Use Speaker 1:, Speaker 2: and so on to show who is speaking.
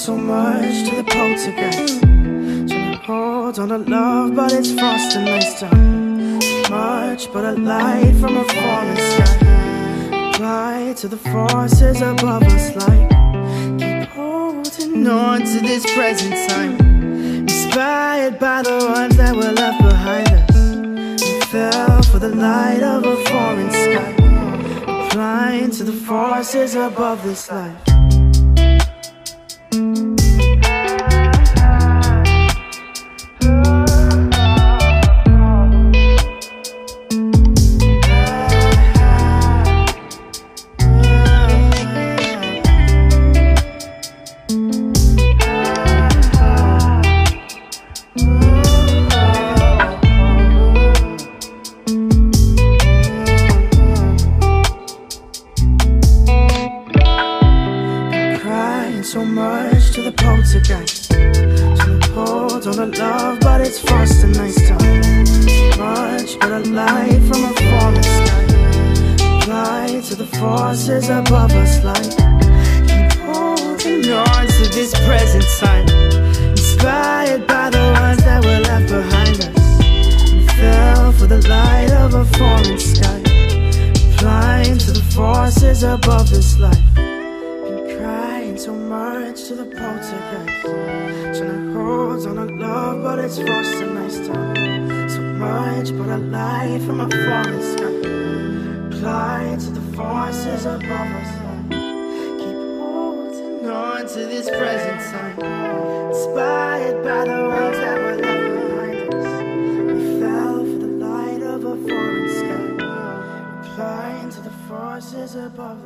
Speaker 1: so much to the poltergeist. Trying to hold on to love, but it's frosting nice time. So Much but a light from a falling sky. Apply to the forces above us like. Keep holding on to this present time. Inspired by the ones that were left behind us. We fell for the light of a foreign sky. Applying to the forces above this life. To poltergeist. Trying to hold on to love, but it's frost and nice time. Much a light from a falling sky. Apply to the forces above us, like keep holding on to this present time. Inspired by the ones that were left behind us. Fell for the light of a foreign sky. Flying to the forces above this crying so much to the poltergeist. Trying to hold on to love, but it's frost and nice time. So much, but a light from a falling sky. Apply to the forces above us. Keep holding on to this present time.